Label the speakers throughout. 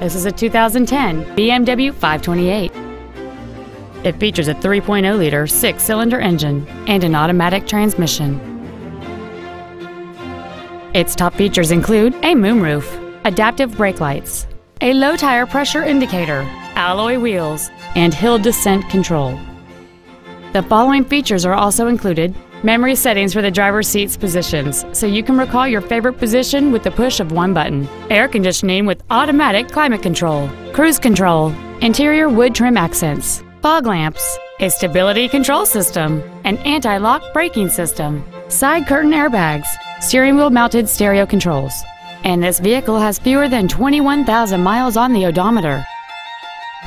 Speaker 1: This is a 2010 BMW 528. It features a 3.0-liter six-cylinder engine and an automatic transmission. Its top features include a moonroof, adaptive brake lights, a low tire pressure indicator, alloy wheels, and hill descent control. The following features are also included memory settings for the driver's seat's positions, so you can recall your favorite position with the push of one button, air conditioning with automatic climate control, cruise control, interior wood trim accents, fog lamps, a stability control system, an anti-lock braking system, side curtain airbags, steering wheel mounted stereo controls. And this vehicle has fewer than 21,000 miles on the odometer.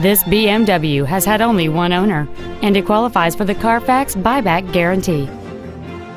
Speaker 1: This BMW has had only one owner, and it qualifies for the Carfax buyback guarantee.